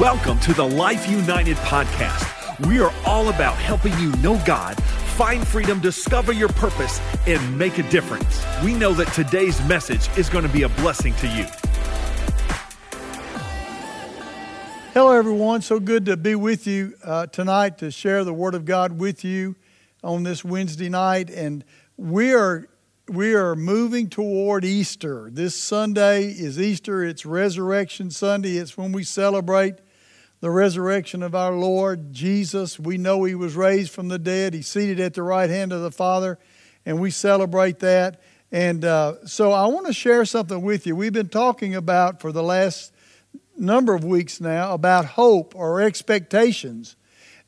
Welcome to the Life United podcast. We are all about helping you know God, find freedom, discover your purpose, and make a difference. We know that today's message is going to be a blessing to you. Hello, everyone. So good to be with you uh, tonight to share the Word of God with you on this Wednesday night. And we are we are moving toward Easter. This Sunday is Easter. It's Resurrection Sunday. It's when we celebrate the resurrection of our Lord Jesus. We know He was raised from the dead. He's seated at the right hand of the Father, and we celebrate that. And uh, so I want to share something with you. We've been talking about for the last number of weeks now about hope or expectations.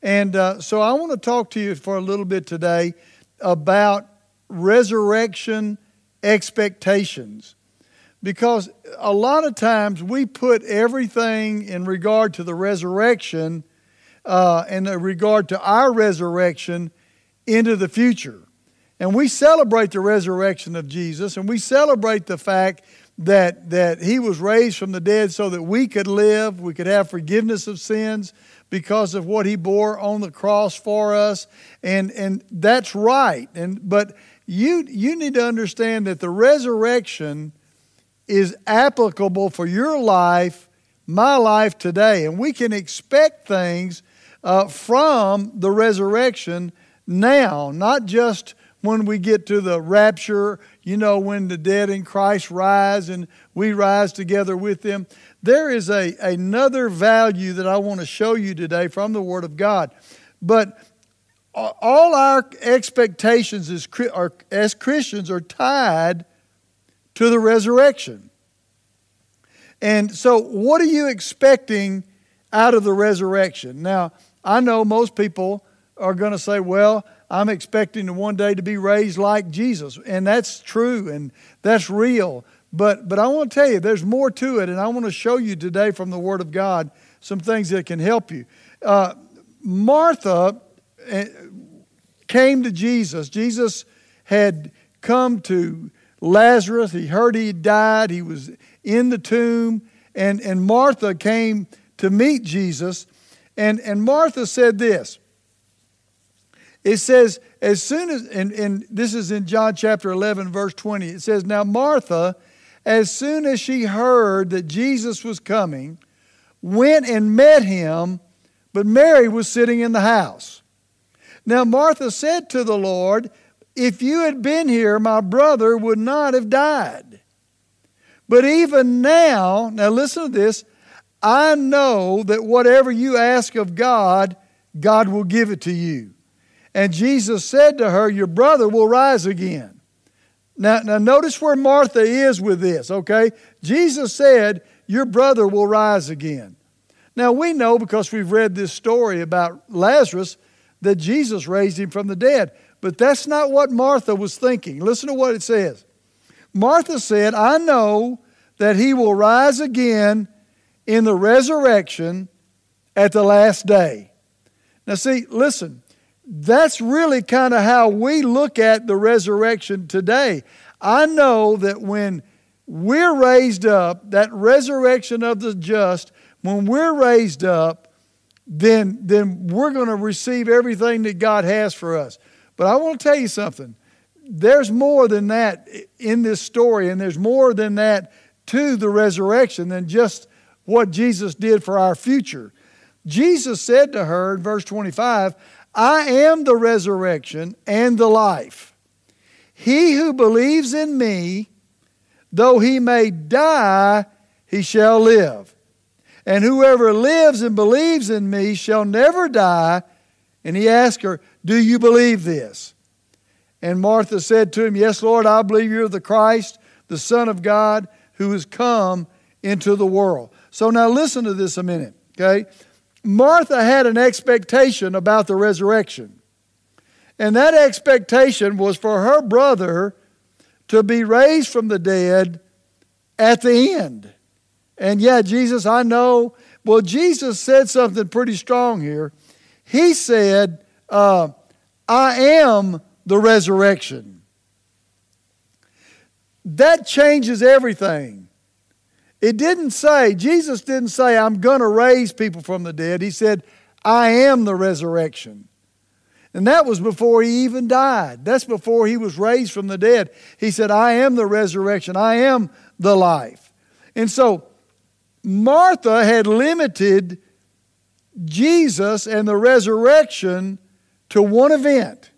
And uh, so I want to talk to you for a little bit today about resurrection expectations because a lot of times we put everything in regard to the resurrection uh, and in regard to our resurrection into the future. And we celebrate the resurrection of Jesus and we celebrate the fact that, that he was raised from the dead so that we could live, we could have forgiveness of sins because of what he bore on the cross for us. And, and that's right. And, but you, you need to understand that the resurrection is applicable for your life, my life today. And we can expect things uh, from the resurrection now, not just when we get to the rapture, you know, when the dead in Christ rise and we rise together with them. There is a, another value that I want to show you today from the Word of God. But all our expectations as, as Christians are tied to the resurrection. And so, what are you expecting out of the resurrection? Now, I know most people are going to say, well, I'm expecting to one day to be raised like Jesus. And that's true and that's real. But, but I want to tell you, there's more to it. And I want to show you today from the Word of God some things that can help you. Uh, Martha eh, came to Jesus. Jesus had come to Lazarus. He heard he died. He was in the tomb. And, and Martha came to meet Jesus. And, and Martha said this. It says, as soon as, and, and this is in John chapter 11, verse 20, it says, Now Martha, as soon as she heard that Jesus was coming, went and met him, but Mary was sitting in the house. Now Martha said to the Lord, if you had been here, my brother would not have died. But even now, now listen to this, I know that whatever you ask of God, God will give it to you. And Jesus said to her, Your brother will rise again. Now, now notice where Martha is with this, okay? Jesus said, Your brother will rise again. Now we know because we've read this story about Lazarus that Jesus raised him from the dead. But that's not what Martha was thinking. Listen to what it says. Martha said, I know that he will rise again in the resurrection at the last day. Now, see, listen, that's really kind of how we look at the resurrection today. I know that when we're raised up, that resurrection of the just, when we're raised up, then, then we're going to receive everything that God has for us. But I want to tell you something. There's more than that in this story, and there's more than that to the resurrection than just what Jesus did for our future. Jesus said to her in verse 25, I am the resurrection and the life. He who believes in me, though he may die, he shall live. And whoever lives and believes in me shall never die. And he asked her, do you believe this? And Martha said to him, Yes, Lord, I believe you're the Christ, the Son of God, who has come into the world. So now listen to this a minute, okay? Martha had an expectation about the resurrection. And that expectation was for her brother to be raised from the dead at the end. And yeah, Jesus, I know. Well, Jesus said something pretty strong here. He said, uh, I am the resurrection. That changes everything. It didn't say, Jesus didn't say, I'm going to raise people from the dead. He said, I am the resurrection. And that was before he even died. That's before he was raised from the dead. He said, I am the resurrection. I am the life. And so Martha had limited Jesus and the resurrection to one event.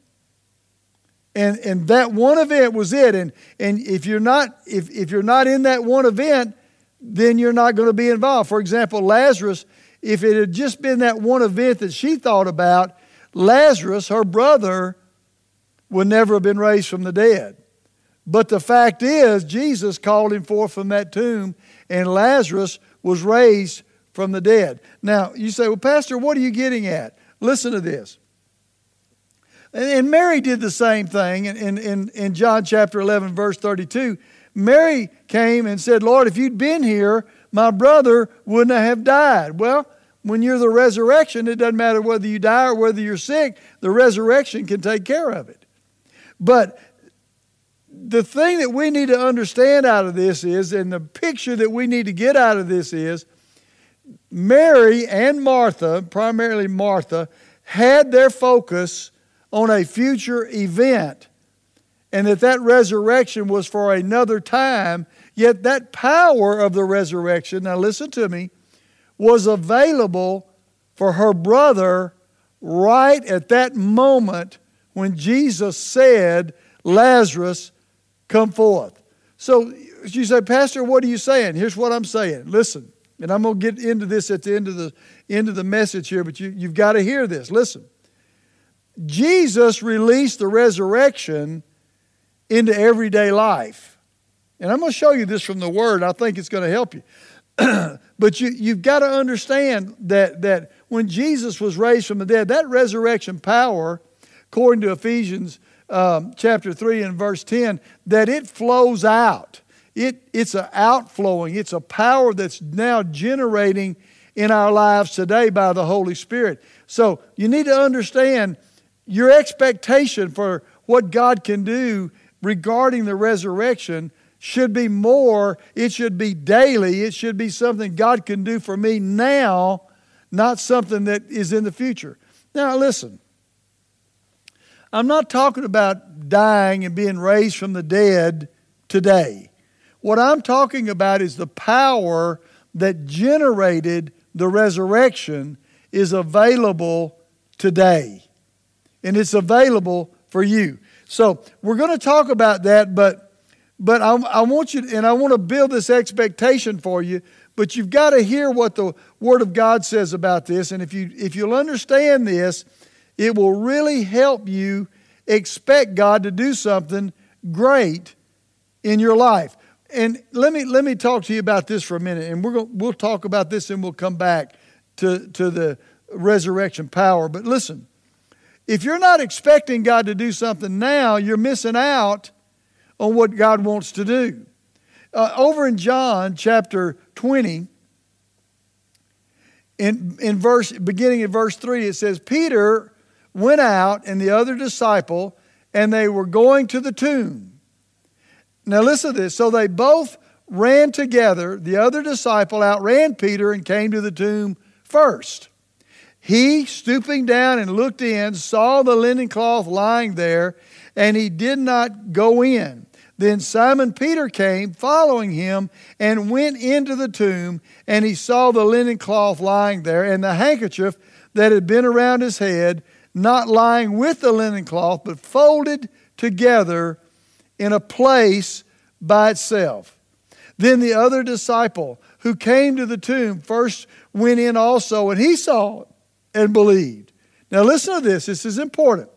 And, and that one event was it. And, and if, you're not, if, if you're not in that one event, then you're not going to be involved. For example, Lazarus, if it had just been that one event that she thought about, Lazarus, her brother, would never have been raised from the dead. But the fact is, Jesus called him forth from that tomb, and Lazarus was raised from the dead. Now, you say, well, Pastor, what are you getting at? Listen to this. And Mary did the same thing in, in, in John chapter 11, verse 32. Mary came and said, Lord, if you'd been here, my brother wouldn't have died. Well, when you're the resurrection, it doesn't matter whether you die or whether you're sick, the resurrection can take care of it. But the thing that we need to understand out of this is, and the picture that we need to get out of this is, Mary and Martha, primarily Martha, had their focus on a future event and that that resurrection was for another time, yet that power of the resurrection, now listen to me, was available for her brother right at that moment when Jesus said, Lazarus, come forth. So you say, Pastor, what are you saying? Here's what I'm saying. Listen, and I'm going to get into this at the end of the end of the message here, but you, you've got to hear this. Listen. Jesus released the resurrection into everyday life. And I'm going to show you this from the Word. I think it's going to help you. but you, you've got to understand that, that when Jesus was raised from the dead, that resurrection power, according to Ephesians um, chapter 3 and verse 10, that it flows out. It, it's an outflowing, it's a power that's now generating in our lives today by the Holy Spirit. So you need to understand your expectation for what God can do regarding the resurrection should be more, it should be daily, it should be something God can do for me now, not something that is in the future. Now, listen, I'm not talking about dying and being raised from the dead today. What I'm talking about is the power that generated the resurrection is available today and it's available for you. So we're going to talk about that, but but I, I want you, and I want to build this expectation for you. But you've got to hear what the Word of God says about this, and if you if you'll understand this, it will really help you expect God to do something great in your life. And let me let me talk to you about this for a minute, and we're going, we'll talk about this, and we'll come back to to the resurrection power. But listen, if you're not expecting God to do something now, you're missing out on what God wants to do. Uh, over in John chapter 20, in, in verse, beginning in verse 3, it says, Peter went out and the other disciple, and they were going to the tomb. Now listen to this. So they both ran together. The other disciple outran Peter and came to the tomb first. He, stooping down and looked in, saw the linen cloth lying there, and he did not go in. Then Simon Peter came, following him, and went into the tomb, and he saw the linen cloth lying there, and the handkerchief that had been around his head, not lying with the linen cloth, but folded together in a place by itself. Then the other disciple who came to the tomb first went in also, and he saw it and believed. Now, listen to this. This is important.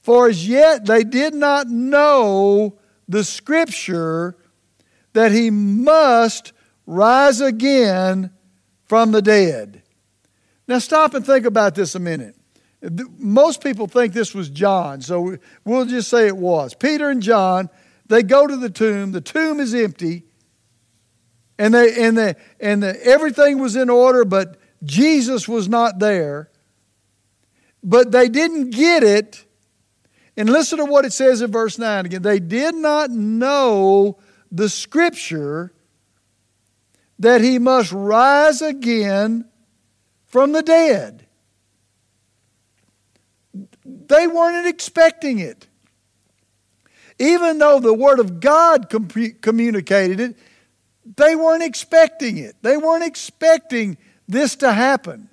For as yet they did not know the scripture that he must rise again from the dead. Now, stop and think about this a minute. Most people think this was John, so we'll just say it was. Peter and John, they go to the tomb. The tomb is empty, and, they, and, the, and the, everything was in order, but Jesus was not there, but they didn't get it. And listen to what it says in verse 9 again. They did not know the scripture that he must rise again from the dead. They weren't expecting it. Even though the Word of God com- communicated it, they weren't expecting it. They weren't expecting this to happen.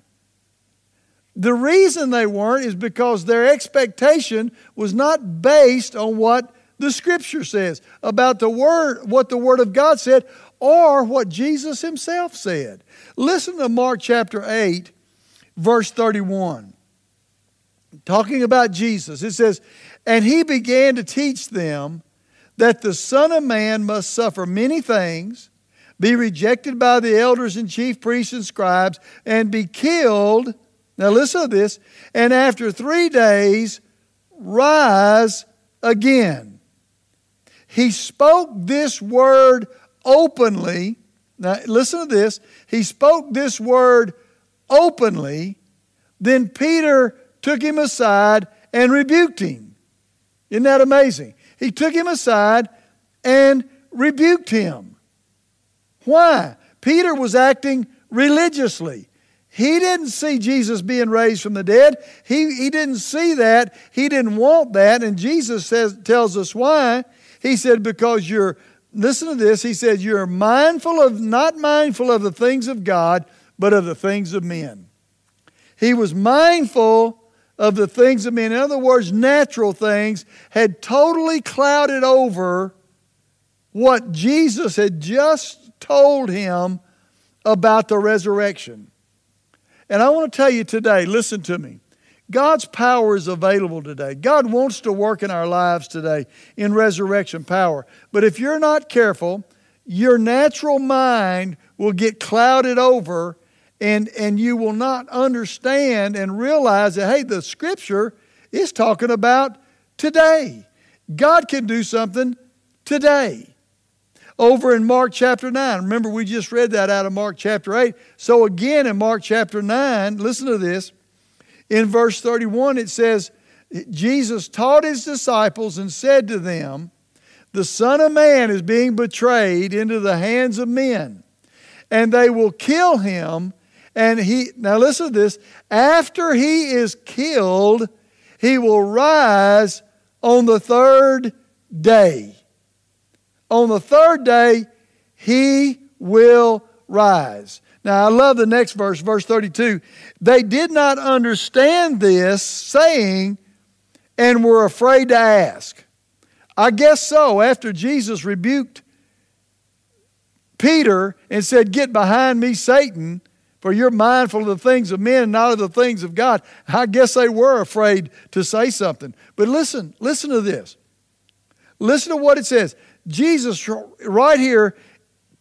The reason they weren't is because their expectation was not based on what the scripture says about the word what the word of God said or what Jesus himself said. Listen to Mark chapter 8 verse 31. Talking about Jesus. It says, "And he began to teach them that the son of man must suffer many things, be rejected by the elders and chief priests and scribes and be killed now, listen to this. And after three days, rise again. He spoke this word openly. Now, listen to this. He spoke this word openly. Then Peter took him aside and rebuked him. Isn't that amazing? He took him aside and rebuked him. Why? Peter was acting religiously. He didn't see Jesus being raised from the dead. He, he didn't see that. He didn't want that. And Jesus says, tells us why. He said, Because you're, listen to this, he said, You're mindful of, not mindful of the things of God, but of the things of men. He was mindful of the things of men. In other words, natural things had totally clouded over what Jesus had just told him about the resurrection. And I want to tell you today, listen to me. God's power is available today. God wants to work in our lives today in resurrection power. But if you're not careful, your natural mind will get clouded over and, and you will not understand and realize that, hey, the scripture is talking about today. God can do something today over in Mark chapter 9. Remember, we just read that out of Mark chapter 8. So, again, in Mark chapter 9, listen to this. In verse 31, it says, Jesus taught his disciples and said to them, The Son of Man is being betrayed into the hands of men, and they will kill him. And he, now listen to this, after he is killed, he will rise on the third day. On the third day, he will rise. Now, I love the next verse, verse 32. They did not understand this saying and were afraid to ask. I guess so. After Jesus rebuked Peter and said, Get behind me, Satan, for you're mindful of the things of men and not of the things of God. I guess they were afraid to say something. But listen, listen to this. Listen to what it says. Jesus, right here,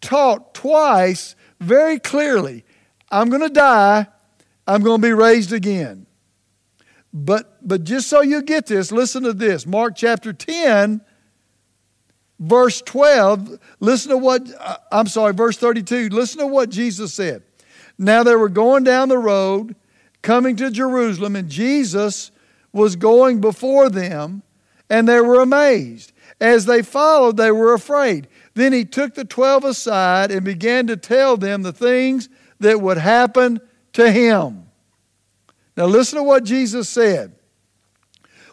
taught twice very clearly I'm going to die, I'm going to be raised again. But, but just so you get this, listen to this Mark chapter 10, verse 12. Listen to what, uh, I'm sorry, verse 32. Listen to what Jesus said. Now they were going down the road, coming to Jerusalem, and Jesus was going before them, and they were amazed. As they followed, they were afraid. Then he took the twelve aside and began to tell them the things that would happen to him. Now, listen to what Jesus said.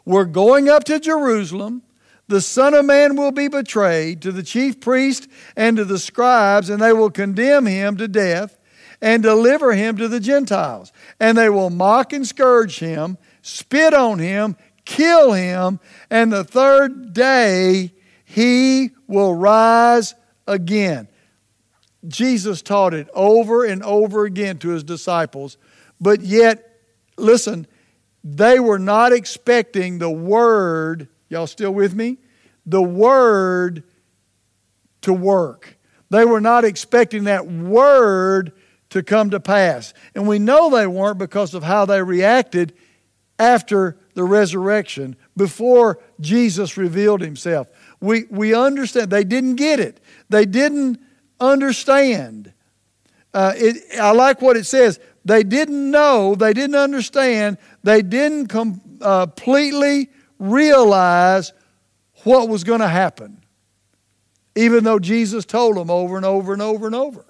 We're going up to Jerusalem. The Son of Man will be betrayed to the chief priest and to the scribes, and they will condemn him to death and deliver him to the Gentiles. And they will mock and scourge him, spit on him, kill him, and the third day he will rise again. Jesus taught it over and over again to his disciples, but yet, listen, they were not expecting the word, y'all still with me? The word to work. They were not expecting that word to come to pass. And we know they weren't because of how they reacted after the resurrection, before Jesus revealed himself. We, we understand. They didn't get it, they didn't understand. Uh, it, I like what it says. They didn't know, they didn't understand, they didn't com- uh, completely realize what was going to happen, even though Jesus told them over and over and over and over.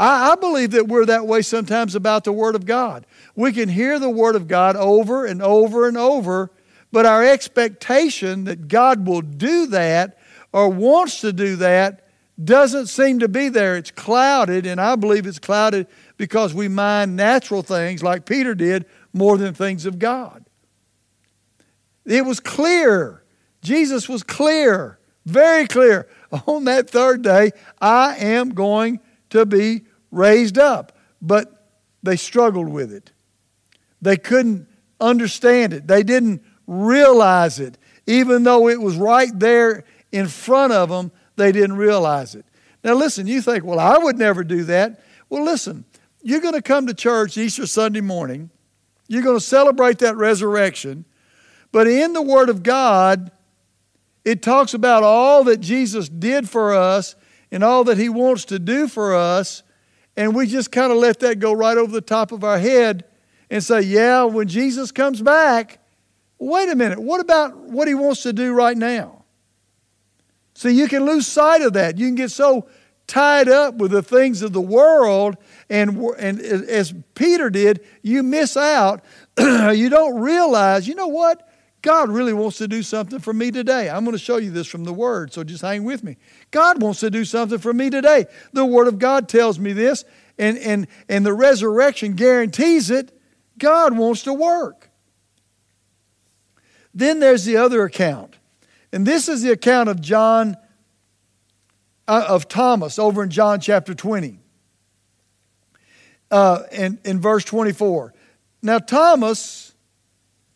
I, I believe that we're that way sometimes about the Word of God. We can hear the Word of God over and over and over, but our expectation that God will do that or wants to do that doesn't seem to be there. It's clouded, and I believe it's clouded because we mind natural things like Peter did more than things of God. It was clear. Jesus was clear, very clear. On that third day, I am going to be raised up. But they struggled with it. They couldn't understand it. They didn't realize it. Even though it was right there in front of them, they didn't realize it. Now, listen, you think, well, I would never do that. Well, listen, you're going to come to church Easter Sunday morning, you're going to celebrate that resurrection, but in the Word of God, it talks about all that Jesus did for us and all that He wants to do for us, and we just kind of let that go right over the top of our head and say, yeah, when Jesus comes back, wait a minute, what about what He wants to do right now? See, you can lose sight of that. You can get so tied up with the things of the world, and, and as Peter did, you miss out. you don't realize, you know what? God really wants to do something for me today. I'm going to show you this from the Word, so just hang with me. God wants to do something for me today. The Word of God tells me this, and, and, and the resurrection guarantees it. God wants to work. Then there's the other account. And this is the account of John, uh, of Thomas over in John chapter 20, uh, in, in verse 24. Now, Thomas,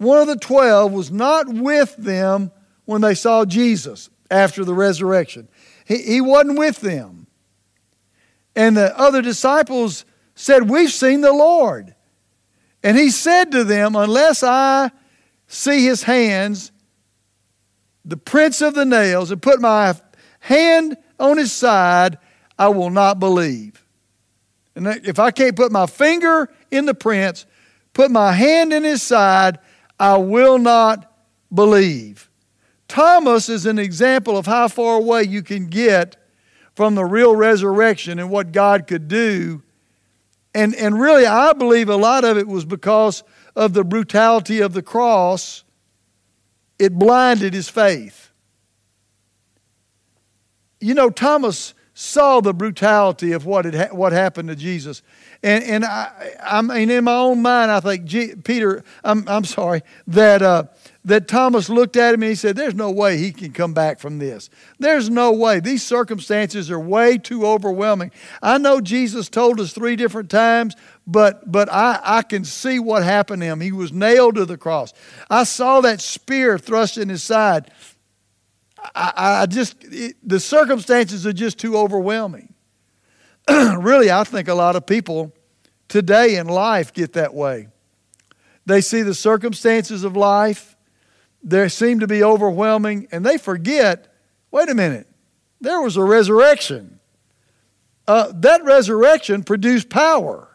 one of the twelve, was not with them when they saw Jesus after the resurrection. He, he wasn't with them. And the other disciples said, We've seen the Lord. And he said to them, Unless I see his hands the prints of the nails and put my hand on his side, I will not believe. And if I can't put my finger in the prints, put my hand in his side, I will not believe. Thomas is an example of how far away you can get from the real resurrection and what God could do. And, and really, I believe a lot of it was because of the brutality of the cross it blinded his faith. You know, Thomas saw the brutality of what, had what happened to Jesus. And, and I, I mean, in my own mind, I think, Peter, I'm, I'm sorry, that, uh, that Thomas looked at him and he said, There's no way he can come back from this. There's no way. These circumstances are way too overwhelming. I know Jesus told us three different times, but, but I, I can see what happened to him. He was nailed to the cross. I saw that spear thrust in his side. I, I just, it, the circumstances are just too overwhelming. really, I think a lot of people today in life get that way. They see the circumstances of life they seem to be overwhelming, and they forget wait a minute, there was a resurrection. Uh, that resurrection produced power.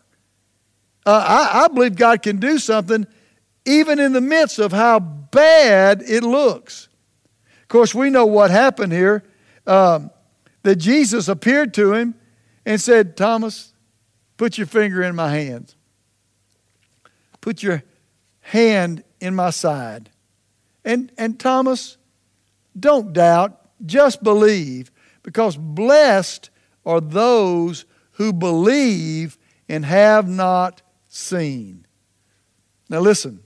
Uh, I, I, believe God can do something even in the midst of how bad it looks. Of course, we know what happened here um, that Jesus appeared to him and said, Thomas, put your finger in my hands, put your hand in my side. And, and Thomas, don't doubt, just believe, because blessed are those who believe and have not seen. Now listen,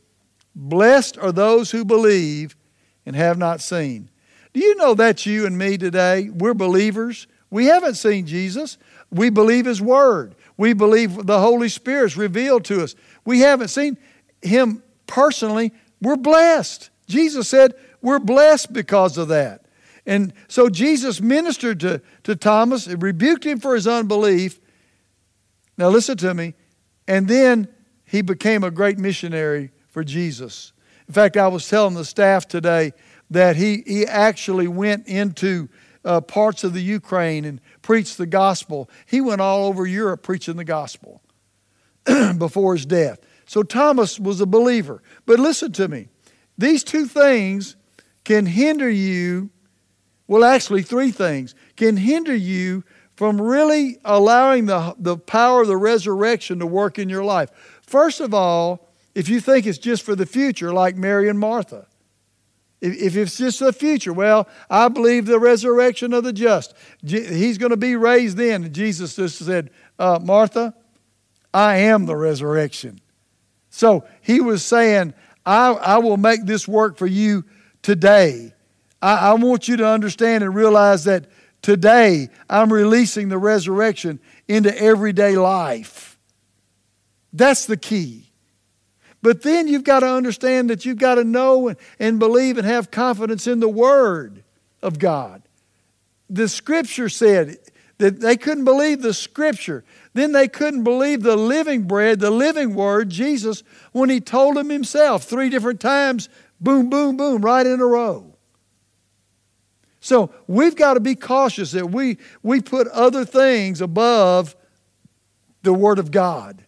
blessed are those who believe and have not seen. Do you know that's you and me today? We're believers. We haven't seen Jesus. We believe His Word. We believe the Holy Spirit's revealed to us. We haven't seen Him personally. We're blessed. Jesus said, We're blessed because of that. And so Jesus ministered to, to Thomas, rebuked him for his unbelief. Now, listen to me. And then he became a great missionary for Jesus. In fact, I was telling the staff today that he, he actually went into uh, parts of the Ukraine and preached the gospel. He went all over Europe preaching the gospel before his death. So Thomas was a believer. But listen to me. These two things can hinder you, well, actually, three things can hinder you from really allowing the, the power of the resurrection to work in your life. First of all, if you think it's just for the future, like Mary and Martha, if, if it's just the future, well, I believe the resurrection of the just. He's going to be raised then. Jesus just said, uh, Martha, I am the resurrection. So he was saying, I, I will make this work for you today. I, I want you to understand and realize that today I'm releasing the resurrection into everyday life. That's the key. But then you've got to understand that you've got to know and, believe and have confidence in the Word of God. The Scripture said that they couldn't believe the Scripture. Then they couldn't believe the living bread, the living Word, Jesus, when He told them Himself three different times boom, boom, boom, right in a row. So we've got to be cautious that we, we put other things above the Word of God.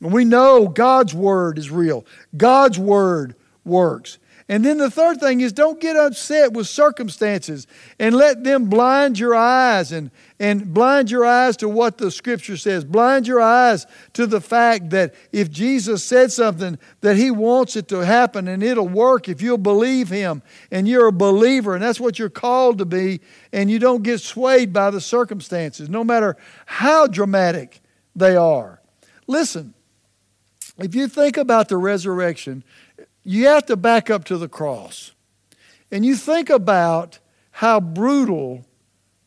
And we know God's Word is real, God's Word works. And then the third thing is don't get upset with circumstances and let them blind your eyes and, and blind your eyes to what the scripture says. Blind your eyes to the fact that if Jesus said something, that he wants it to happen and it'll work if you'll believe him and you're a believer and that's what you're called to be and you don't get swayed by the circumstances, no matter how dramatic they are. Listen, if you think about the resurrection, you have to back up to the cross. And you think about how brutal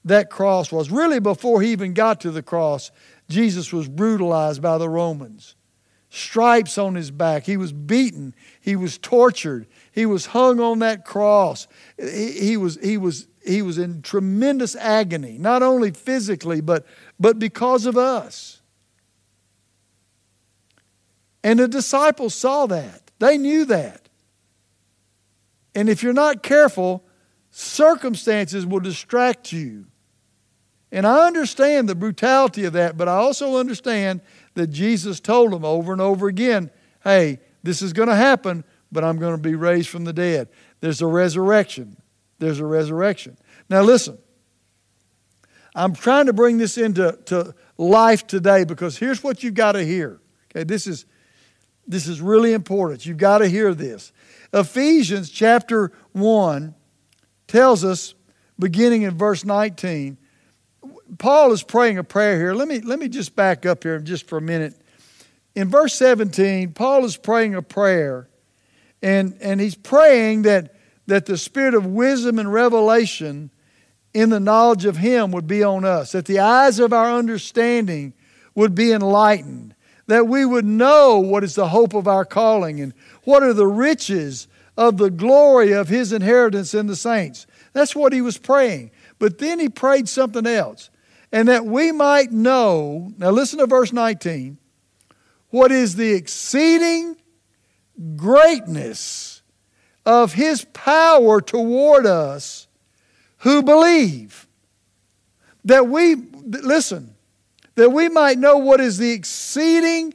that cross was. Really, before he even got to the cross, Jesus was brutalized by the Romans. Stripes on his back. He was beaten. He was tortured. He was hung on that cross. He, he, was, he, was, he was in tremendous agony, not only physically, but, but because of us. And the disciples saw that. They knew that. And if you're not careful, circumstances will distract you. And I understand the brutality of that, but I also understand that Jesus told them over and over again hey, this is going to happen, but I'm going to be raised from the dead. There's a resurrection. There's a resurrection. Now, listen, I'm trying to bring this into to life today because here's what you've got to hear. Okay, this is this is really important. You've got to hear this. Ephesians chapter 1 tells us, beginning in verse 19, Paul is praying a prayer here. Let me, let me just back up here just for a minute. In verse 17, Paul is praying a prayer, and, and he's praying that, that the spirit of wisdom and revelation in the knowledge of him would be on us, that the eyes of our understanding would be enlightened that we would know what is the hope of our calling and what are the riches of the glory of his inheritance in the saints. That's what he was praying. But then he prayed something else. And that we might know, now listen to verse 19, what is the exceeding greatness of his power toward us who believe. That we, listen, that we might know what is the exceeding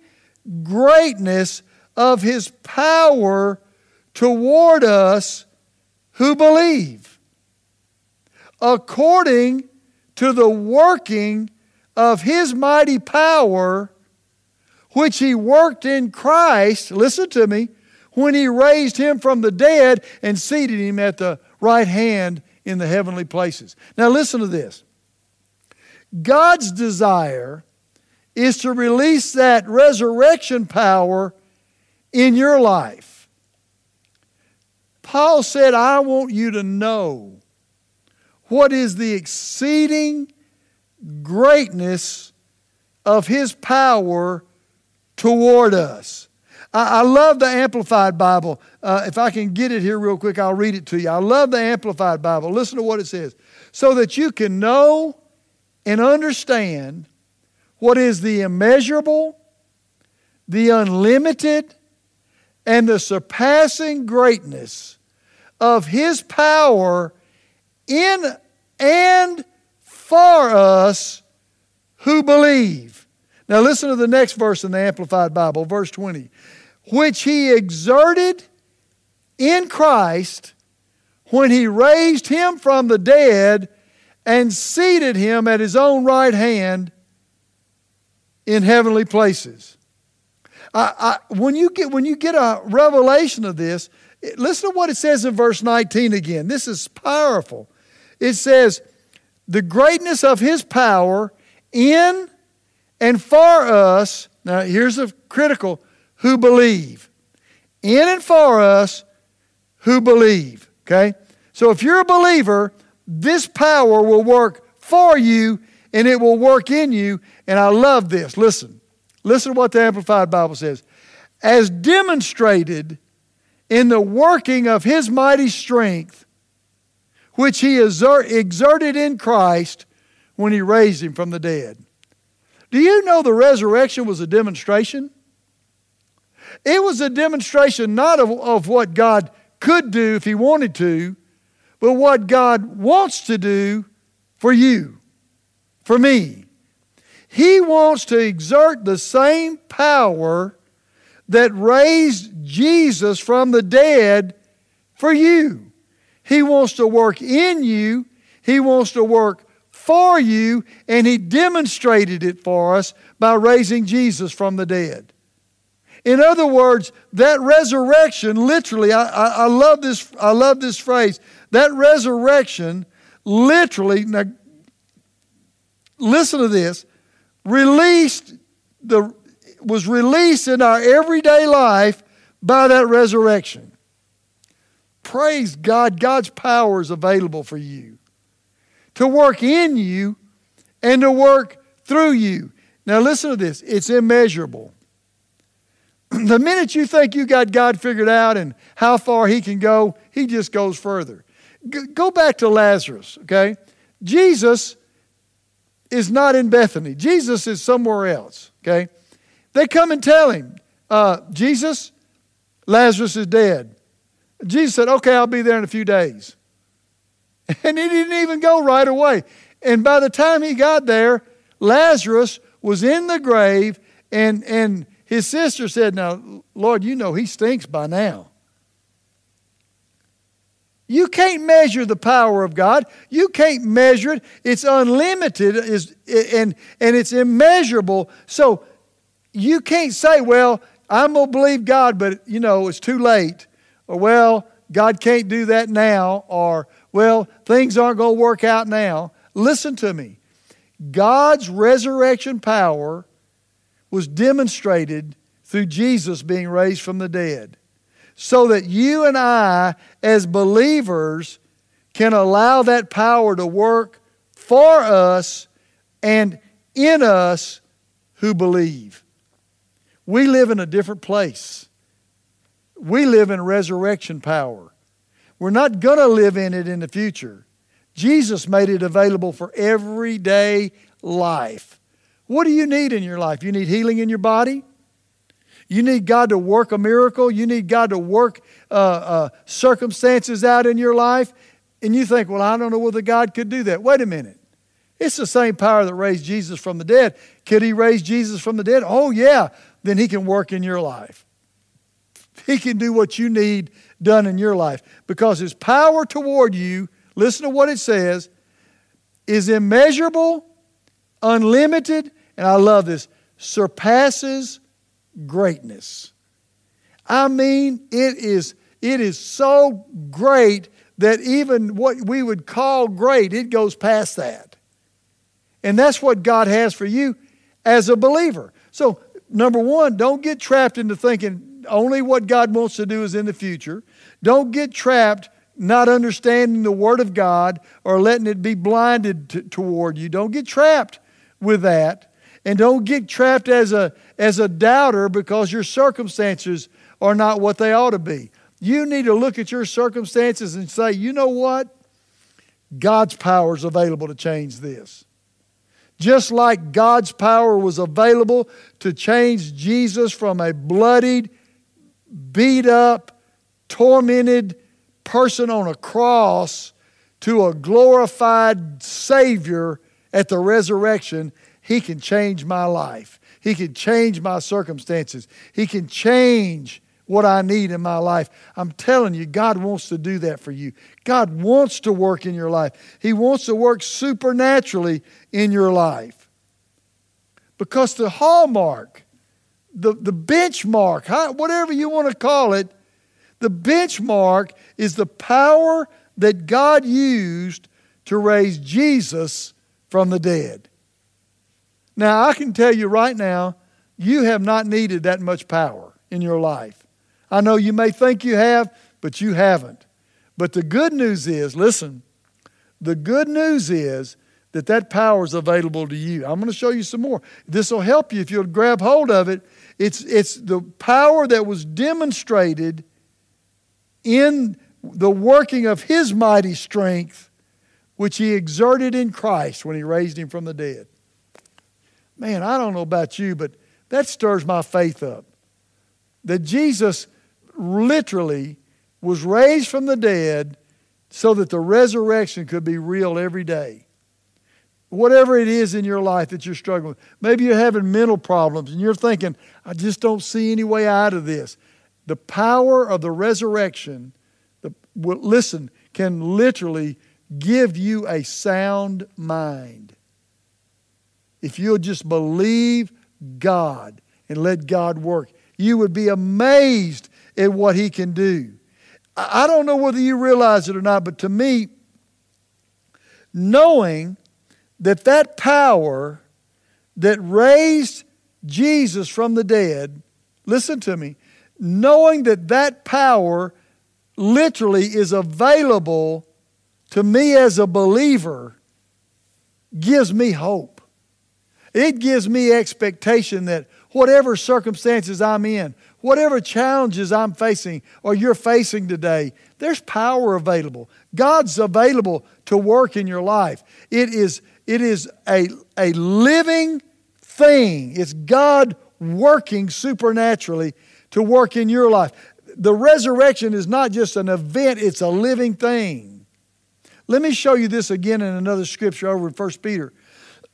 greatness of his power toward us who believe, according to the working of his mighty power, which he worked in Christ, listen to me, when he raised him from the dead and seated him at the right hand in the heavenly places. Now, listen to this. God's desire is to release that resurrection power in your life. Paul said, I want you to know what is the exceeding greatness of his power toward us. I, I love the Amplified Bible. Uh, if I can get it here real quick, I'll read it to you. I love the Amplified Bible. Listen to what it says. So that you can know and understand what is the immeasurable, the unlimited, and the surpassing greatness of His power in and for us who believe. Now, listen to the next verse in the Amplified Bible, verse 20. Which He exerted in Christ when He raised Him from the dead and seated him at his own right hand in heavenly places. I, I, when, you get, when you get a revelation of this, listen to what it says in verse 19 again. This is powerful. It says, The greatness of his power in and for us. Now, here's a critical who believe. In and for us who believe. Okay? So if you're a believer, this power will work for you and it will work in you. And I love this. Listen. Listen to what the Amplified Bible says. As demonstrated in the working of his mighty strength, which he exerted in Christ when he raised him from the dead. Do you know the resurrection was a demonstration? It was a demonstration not of, of what God could do if he wanted to, but what God wants to do for you, for me. He wants to exert the same power that raised Jesus from the dead for you. He wants to work in you, He wants to work for you, and He demonstrated it for us by raising Jesus from the dead. In other words, that resurrection, literally, I, I, I, love this, I love this phrase. That resurrection, literally, now listen to this, released the was released in our everyday life by that resurrection. Praise God, God's power is available for you to work in you and to work through you. Now, listen to this it's immeasurable. the minute you think you got God figured out and how far He can go, He just goes further. Go back to Lazarus, okay? Jesus is not in Bethany, Jesus is somewhere else, okay? They come and tell him, uh, Jesus, Lazarus is dead. Jesus said, Okay, I'll be there in a few days. And he didn't even go right away. And by the time he got there, Lazarus was in the grave, and, and his sister said, Now, Lord, you know he stinks by now. You can't measure the power of God. You can't measure it. It's unlimited and, and it's immeasurable. So you can't say, well, I'm going to believe God, but, you know, it's too late. Or, well, God can't do that now. Or, well, things aren't going to work out now. Listen to me. God's resurrection power was demonstrated through Jesus being raised from the dead. So that you and I, as believers, can allow that power to work for us and in us who believe. We live in a different place. We live in resurrection power. We're not going to live in it in the future. Jesus made it available for everyday life. What do you need in your life? You need healing in your body? You need God to work a miracle? You need God to work uh, uh, circumstances out in your life? And you think, well, I don't know whether God could do that. Wait a minute. It's the same power that raised Jesus from the dead. Could he raise Jesus from the dead? Oh, yeah then He can work in your life. He can do what you need done in your life because His power toward you, listen to what it says, is immeasurable, unlimited, and I love this, surpasses greatness. I mean, it is, it is so great that even what we would call great, it goes past that. And that's what God has for you as a believer. So number one, don't get trapped into thinking only what God wants to do is in the future. Don't get trapped not understanding the Word of God or letting it be blinded to, toward you. Don't get trapped with that. And don't get trapped as a, as a doubter because your circumstances are not what they ought to be. You need to look at your circumstances and say, you know what? God's power is available to change this. Just like God's power was available to change Jesus from a bloodied, beat up, tormented person on a cross to a glorified Savior at the resurrection, He can change my life. He can change my circumstances. He can change what I need in my life. I'm telling you, God wants to do that for you. God wants to work in your life, He wants to work supernaturally in your life. Because the hallmark, the, the benchmark, whatever you want to call it, the benchmark is the power that God used to raise Jesus from the dead. Now, I can tell you right now, you have not needed that much power in your life. I know you may think you have, but you haven't. But the good news is listen, the good news is that that power is available to you. I'm going to show you some more. This will help you if you'll grab hold of it. It's, it's the power that was demonstrated in the working of his mighty strength, which he exerted in Christ when he raised him from the dead. Man, I don't know about you, but that stirs my faith up. That Jesus literally was raised from the dead so that the resurrection could be real every day. Whatever it is in your life that you're struggling with, maybe you're having mental problems and you're thinking, I just don't see any way out of this. The power of the resurrection, the, listen, can literally give you a sound mind. If you'll just believe God and let God work, you would be amazed at what He can do. I don't know whether you realize it or not, but to me, knowing that that power that raised Jesus from the dead, listen to me, knowing that that power literally is available to me as a believer gives me hope. It gives me expectation that whatever circumstances I'm in, whatever challenges I'm facing or you're facing today, there's power available. God's available to work in your life. It is, it is a, a living thing. It's God working supernaturally to work in your life. The resurrection is not just an event, it's a living thing. Let me show you this again in another scripture over in 1 Peter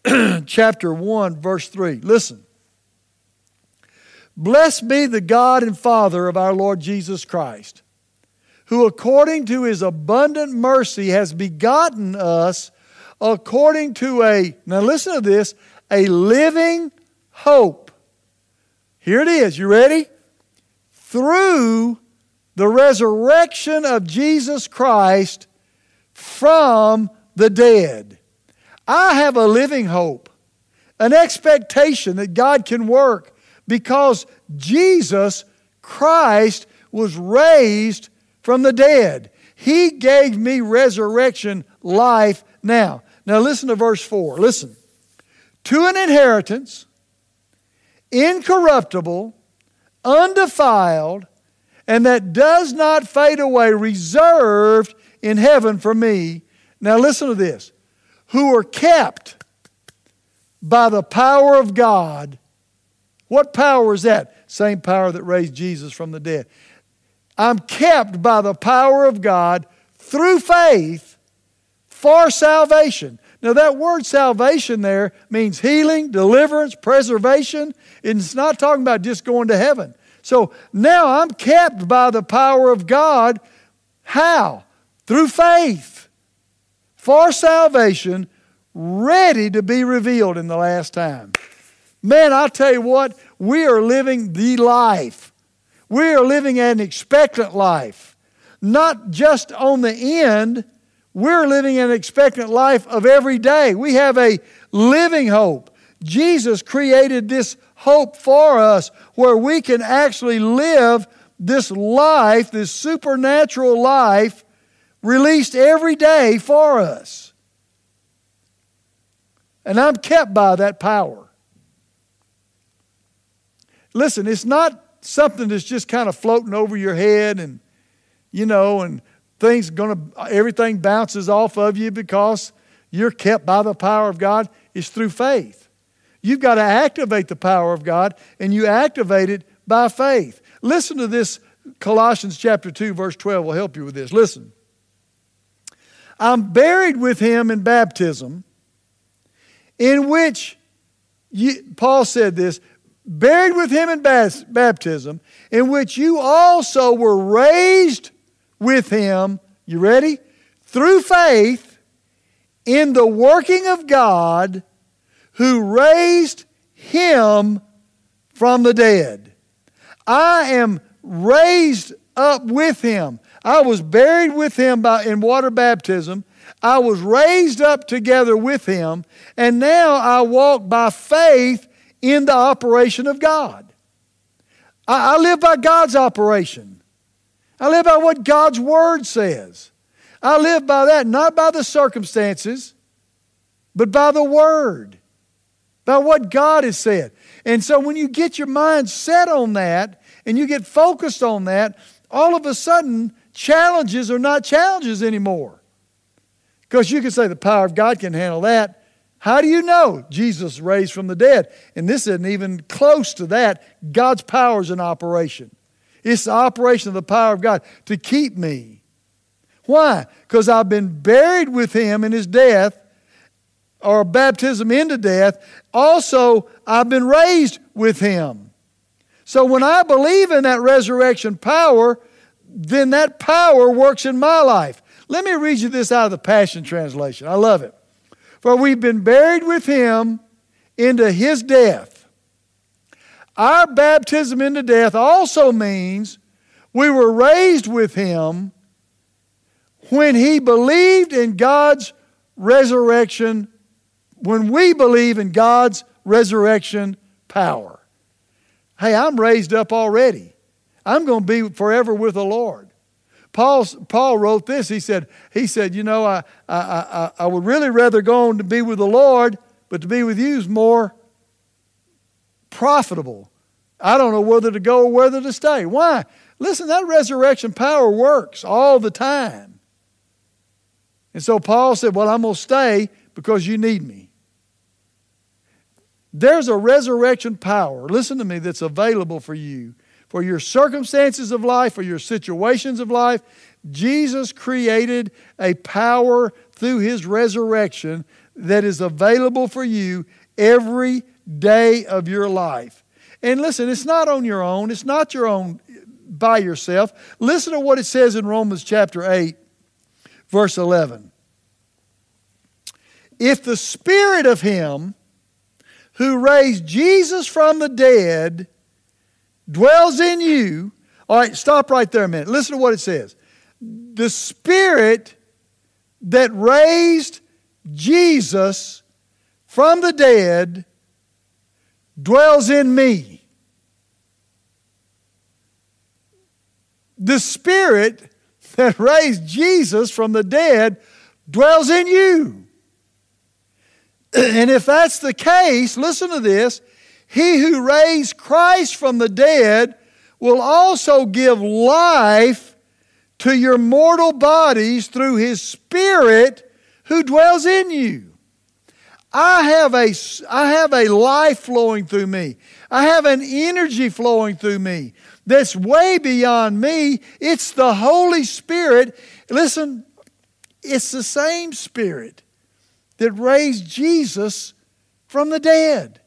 chapter 1 verse 3. Listen. Blessed be the God and Father of our Lord Jesus Christ, who according to his abundant mercy has begotten us according to a, now listen to this, a living hope. Here it is. You ready? through the resurrection of Jesus Christ from the dead. I have a living hope, an expectation that God can work because Jesus Christ was raised from the dead. He gave me resurrection life now. Now listen to verse 4. Listen. To an inheritance, incorruptible, undefiled, and that does not fade away, reserved in heaven for me. Now, listen to this who are kept by the power of God. What power is that? Same power that raised Jesus from the dead. I'm kept by the power of God through faith for salvation. Now, that word salvation there means healing, deliverance, preservation. It's not talking about just going to heaven. So now I'm kept by the power of God. How? Through faith for salvation, ready to be revealed in the last time. Man, I tell you what, we are living the life. We are living an expectant life. Not just on the end, we're living an expectant life of every day. We have a living hope. Jesus created this hope for us where we can actually live this life, this supernatural life, released every day for us. And I'm kept by that power. Listen, it's not something that's just kind of floating over your head and, you know, and things gonna everything bounces off of you because you're kept by the power of God It's through faith. You've got to activate the power of God, and you activate it by faith. Listen to this Colossians chapter 2, verse 12 will help you with this. Listen. I'm buried with him in baptism, in which, you, Paul said this, buried with him in baptism, in which you also were raised with him. You ready? Through faith in the working of God who raised him from the dead. I am raised up with him. I was buried with him by, in water baptism. I was raised up together with him, and now I walk by faith in the operation of God. I, I live by God's operation. I live by what God's Word says. I live by that, not by the circumstances, but by the Word, by what God has said. And so when you get your mind set on that and you get focused on that, all of a sudden, challenges are not challenges anymore. Because you can say the power of God can handle that. How do you know Jesus raised from the dead? And this isn't even close to that. God's power is in operation. It's the operation of the power of God to keep me. Why? Because I've been buried with Him in His death or baptism into death. Also, I've been raised with Him. So when I believe in that resurrection power, then that power works in my life. Let me read you this out of the Passion Translation. I love it. For we've been buried with him into his death. Our baptism into death also means we were raised with him when he believed in God's resurrection, when we believe in God's resurrection power. Hey, I'm raised up already. I'm going to be forever with the Lord. Paul, Paul wrote this. He said, he said, you know, I, I, I, I would really rather go on to be with the Lord, but to be with you is more profitable. I don't know whether to go or whether to stay. Why? Listen, that resurrection power works all the time. And so Paul said, Well, I'm going to stay because you need me. There's a resurrection power, listen to me, that's available for you for your circumstances of life, for your situations of life. Jesus created a power through his resurrection that is available for you every day of your life. And listen, it's not on your own, it's not your own by yourself. Listen to what it says in Romans chapter 8, verse 11. If the spirit of him who raised Jesus from the dead dwells in you. All right, stop right there a minute. Listen to what it says. The Spirit that raised Jesus from the dead dwells in me. The Spirit that raised Jesus from the dead dwells in you. And if that's the case, listen to this he who raised Christ from the dead will also give life to your mortal bodies through his Spirit who dwells in you. I have a, I have a life flowing through me. I have an energy flowing through me that's way beyond me. It's the Holy Spirit. Listen, it's the same Spirit that raised Jesus from the dead.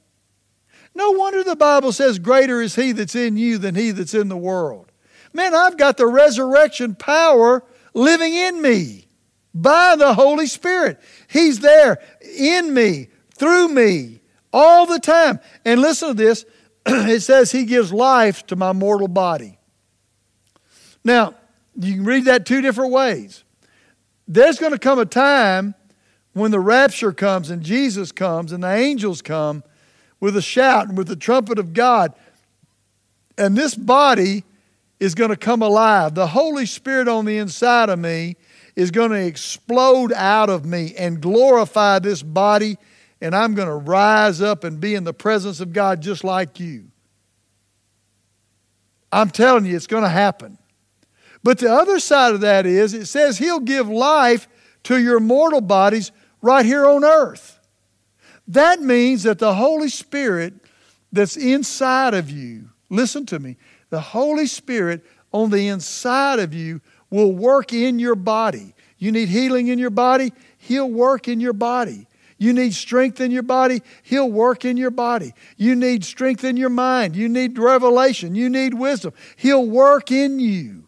No wonder the Bible says, Greater is He that's in you than He that's in the world. Man, I've got the resurrection power living in me by the Holy Spirit. He's there in me, through me, all the time. And listen to this it says, He gives life to my mortal body. Now, you can read that two different ways. There's going to come a time when the rapture comes and Jesus comes and the angels come with a shout and with the trumpet of God. And this body is going to come alive. The Holy Spirit on the inside of me is going to explode out of me and glorify this body, and I'm going to rise up and be in the presence of God just like you. I'm telling you, it's going to happen. But the other side of that is it says He'll give life to your mortal bodies right here on earth. That means that the Holy Spirit that's inside of you, listen to me, the Holy Spirit on the inside of you will work in your body. You need healing in your body, He'll work in your body. You need strength in your body, He'll work in your body. You need strength in your mind. You need revelation. You need wisdom. He'll work in you.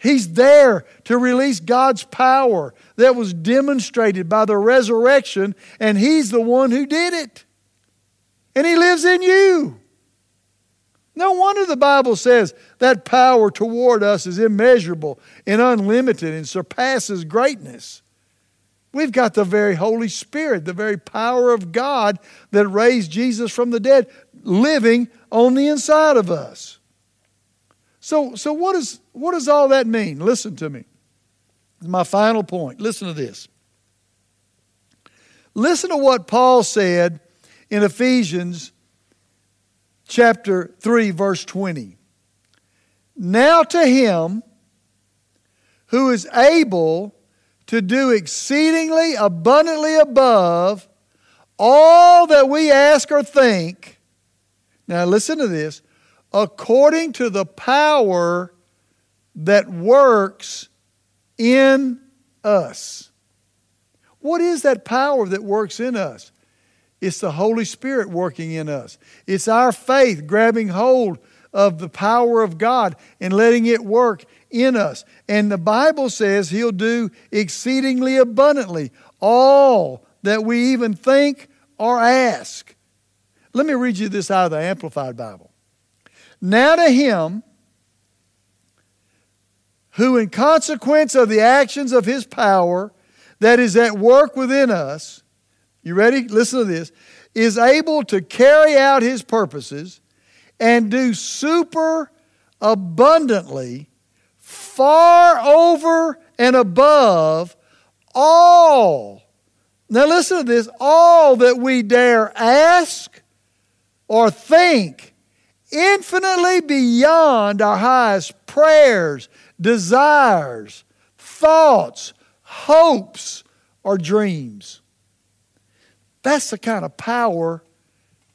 He's there to release God's power that was demonstrated by the resurrection, and He's the one who did it. And He lives in you. No wonder the Bible says that power toward us is immeasurable and unlimited and surpasses greatness. We've got the very Holy Spirit, the very power of God that raised Jesus from the dead, living on the inside of us. So, so what, is, what does all that mean? Listen to me. My final point. Listen to this. Listen to what Paul said in Ephesians chapter 3, verse 20. Now to him who is able to do exceedingly abundantly above all that we ask or think. Now, listen to this according to the power that works in us. What is that power that works in us? It's the Holy Spirit working in us. It's our faith grabbing hold of the power of God and letting it work in us. And the Bible says He'll do exceedingly abundantly all that we even think or ask. Let me read you this out of the Amplified Bible. Now to Him who, in consequence of the actions of His power that is at work within us, you ready? Listen to this. Is able to carry out his purposes and do super abundantly, far over and above all. Now, listen to this all that we dare ask or think, infinitely beyond our highest prayers, desires, thoughts, hopes, or dreams. That's the kind of power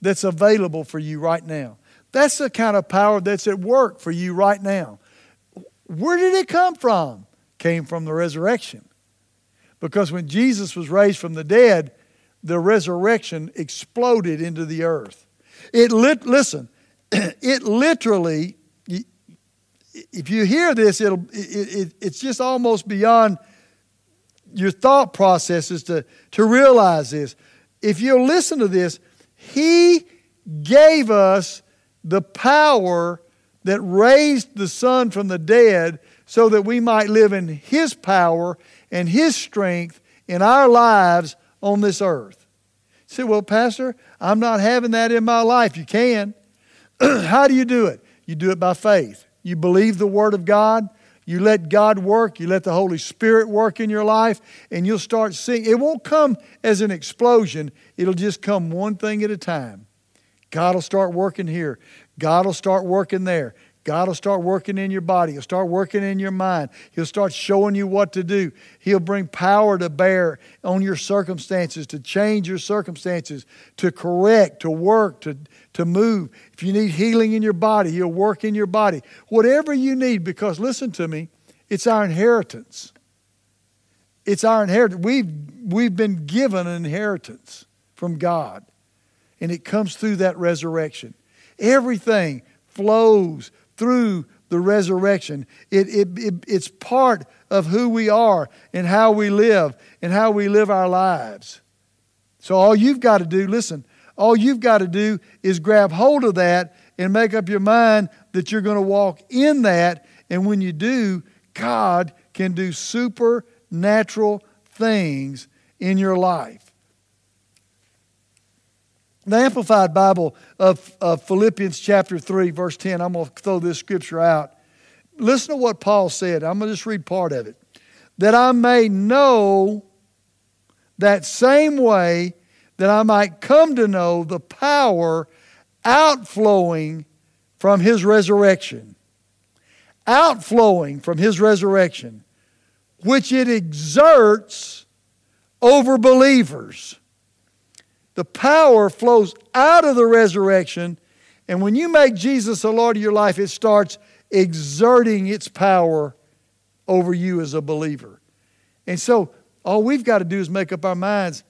that's available for you right now. That's the kind of power that's at work for you right now. Where did it come from? Came from the resurrection. Because when Jesus was raised from the dead, the resurrection exploded into the earth. It lit, listen, it literally, if you hear this, it'll, it, it, it's just almost beyond your thought processes to, to realize this if you'll listen to this, He gave us the power that raised the Son from the dead so that we might live in His power and His strength in our lives on this earth. You say, well, Pastor, I'm not having that in my life. You can. How do you do it? You do it by faith. You believe the Word of God. You let God work, you let the Holy Spirit work in your life, and you'll start seeing. It won't come as an explosion, it'll just come one thing at a time. God will start working here, God will start working there. God will start working in your body. He'll start working in your mind. He'll start showing you what to do. He'll bring power to bear on your circumstances, to change your circumstances, to correct, to work, to, to move. If you need healing in your body, He'll work in your body. Whatever you need, because listen to me, it's our inheritance. It's our inheritance. We've, we've been given an inheritance from God, and it comes through that resurrection. Everything flows through the resurrection. It, it, it, it's part of who we are and how we live and how we live our lives. So, all you've got to do, listen, all you've got to do is grab hold of that and make up your mind that you're going to walk in that. And when you do, God can do supernatural things in your life. The Amplified Bible of, of Philippians chapter 3, verse 10, I'm going to throw this scripture out. Listen to what Paul said. I'm going to just read part of it. That I may know that same way that I might come to know the power outflowing from his resurrection. Outflowing from his resurrection, which it exerts over believers the power flows out of the resurrection. And when you make Jesus the Lord of your life, it starts exerting its power over you as a believer. And so all we've got to do is make up our minds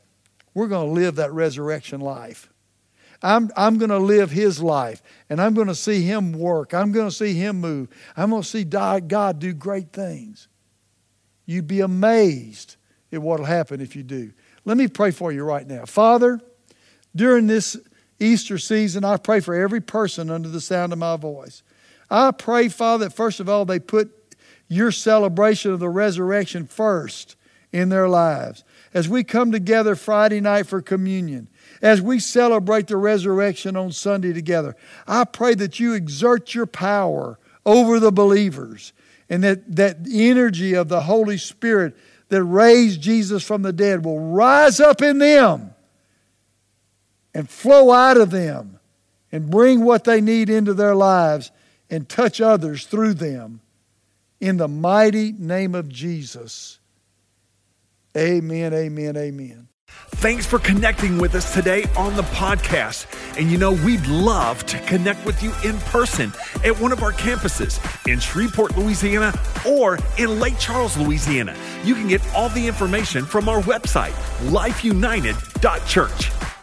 we're going to live that resurrection life. I'm, I'm going to live his life and I'm going to see him work. I'm going to see him move. I'm going to see God do great things. You'd be amazed at what will happen if you do. Let me pray for you right now. Father, during this Easter season, I pray for every person under the sound of my voice. I pray, Father, that first of all, they put your celebration of the resurrection first in their lives. As we come together Friday night for communion, as we celebrate the resurrection on Sunday together, I pray that you exert your power over the believers and that that energy of the Holy Spirit that raised Jesus from the dead will rise up in them and flow out of them and bring what they need into their lives and touch others through them. In the mighty name of Jesus. Amen, amen, amen. Thanks for connecting with us today on the podcast. And you know, we'd love to connect with you in person at one of our campuses in Shreveport, Louisiana, or in Lake Charles, Louisiana. You can get all the information from our website, lifeunited.church.